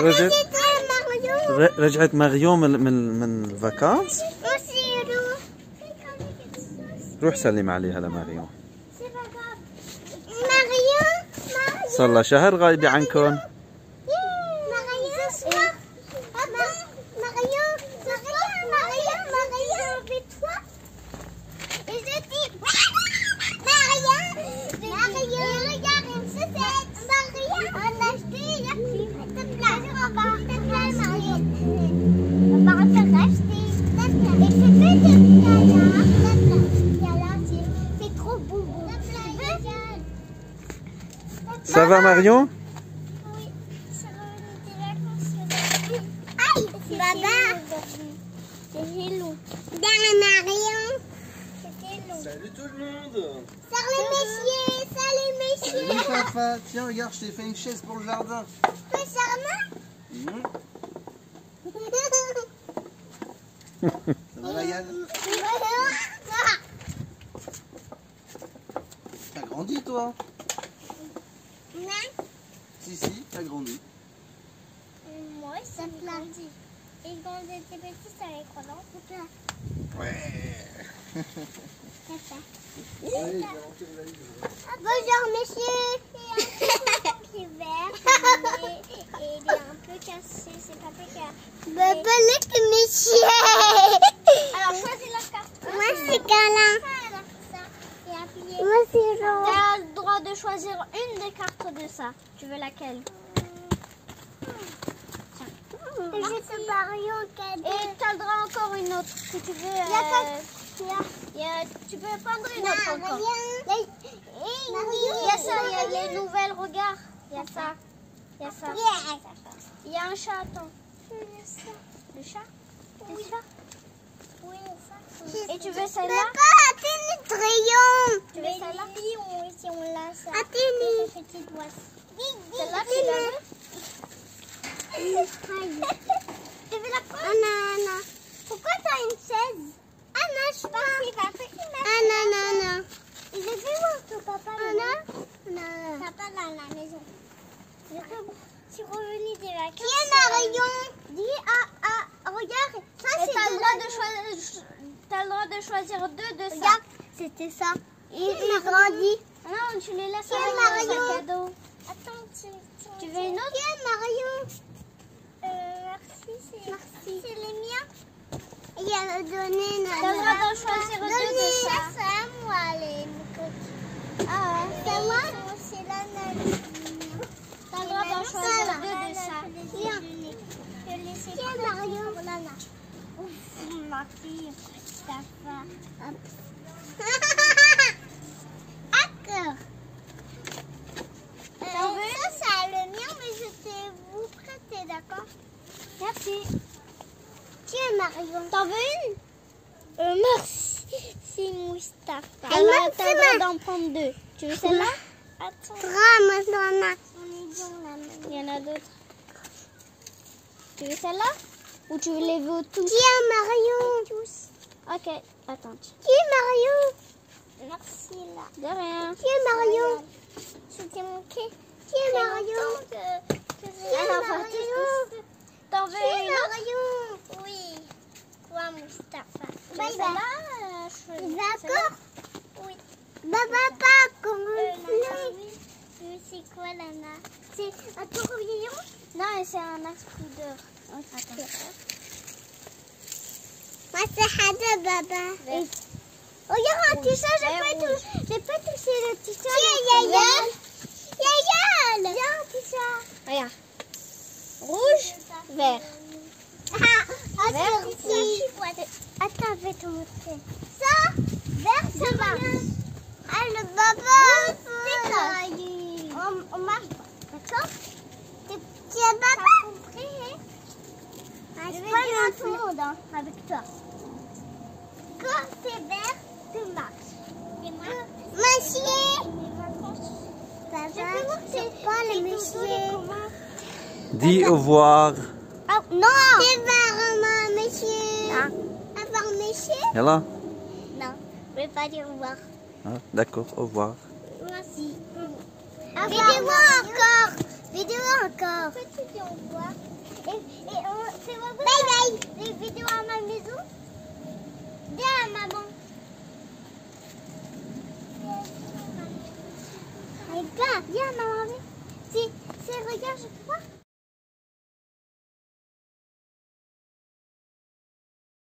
رجعت مغيوم رجعت مغيوم من من الفاكانس. روح سلم عليها لمغيوم مغيوم صار لها شهر غايبة عنكم Ça va Marion Oui, des vacances. Aïe, Baba. C'est Hello. Dans Marion. C'est Hello. Salut tout le monde Salut messieurs, salut Salut messieurs. papa Tiens regarde, je t'ai fait une chaise pour le jardin. Toi, Charmin Mhm. Ça va Ryan T'as grandi toi Non, Si si, t'as grandi. moi, ça grandi. Et quand j'étais petit, ça dans tout là Ouais C'est ça. Allez, livre. Bonjour messieurs. Il est vert et, et il est un peu cassé. C'est pas peu cassé. Baba, les messieurs. Alors choisis la carte. Moi c'est câlin. Moi c'est rose. Le choisir une des cartes de ça. Tu veux laquelle Et je te Mario cadeau. Et tu as le droit encore une autre. Si tu veux. Y a pas- euh, y a- tu peux prendre une autre encore. Il y a ça, il y a les nouvelles, regarde. Il y a ça. Il y a ça. Il y a un chat, attends. Le chat? C'est ça Oui, ça. Et tu veux celle-là? Celle-là Oui, on, si on l'a ça? Ah. Petite. Celle-là, tu la veux Tu veux la prendre? Anna, Anna. Pourquoi t'as une chaise? Anna, je pense. Anna, non, non. Je vais voir ton papa. Anna Non. Papa dans la maison. Je suis revenue des vacances. Qui est Marion Dis, ah, ah, regarde. Ça, c'est le droit de choisir. T'as le droit de choisir deux de ça. Regarde, c'était ça. Il, il grandit. Non, tu les laisses avec dos. Attends, tu, Tu veux une autre Qui est Marion euh, Merci, c'est merci. C'est les miens. Il a donné Nana. T'as le droit d'en choisir deux de ça. c'est à moi les coquilles. Ah, c'est à moi C'est la Nana. T'as le droit d'en choisir deux de ça. Marion pour Nana. Ouf, ma fille. D'accord. T'en veux ça, c'est le mien, mais je vais vous prêter, d'accord Merci. Est Marion T'en veux une? Euh, Merci. C'est le droit- t'as d'en prendre deux. Tu veux celle-là? Attends. Rame, Nana. On là. Il y en a d'autres. Tu veux celle-là Ou tu les veux tous est Marion Ok, attends. Qui est Marion Merci là. De rien. Qui est Marion C'était mon quai. Qui est Marion Qui est Alors, Marion T'en Qui veux est une autre? Marion Oui. Toi, Mustapha. Bye bye. D'accord Oui. Bah, papa, comment Oui, c'est quoi, Lana? C'est un tourbillon? Non, c'est un poudre. Attends. Moi, c'est Baba. Vert. Regarde, tu sais, j'ai pas, rouge. tou- j'ai pas touché le chat. Tiens, Yaya. Yaya. Viens, chat. Regarde. Rouge, vert. Ah, ah, Vert, merci. Attends, je vais te montrer. Ça, vert, ça marche. Ah, le baba. C'est ça. On, on marche. D'accord Tu es baba? Compris, hein? Ah, Je vais dire tout le monde hein, avec toi. Quand c'est vert, tu marches. Et moi messieurs. C'est pas le messieurs. Dis au revoir. Oh, non. C'est vraiment messieurs. Non. Au revoir, messieurs. Yalla. Non, je ne vais pas dire au revoir. Ah, D'accord, au revoir. Merci. Vidéo encore. Vidéo encore. Pourquoi tu dis au revoir et, et on, Bye bye. Les vidéos à ma maison? Viens, maman. Regarde, viens, maman. Si, si, regarde, je vois.